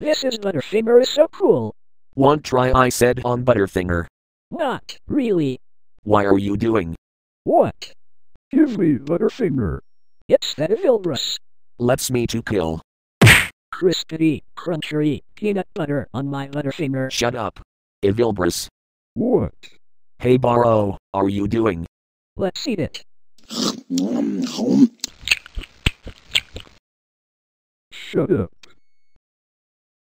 This is Butterfinger is so cool. One try I said on Butterfinger. Not really. Why are you doing? What? Give me Butterfinger. It's that Evilbrus. Let's me to kill. Crispy, crunchy, peanut butter on my Butterfinger. Shut up. Evilbrus. What? Hey Barrow, are you doing? Let's eat it. Shut up.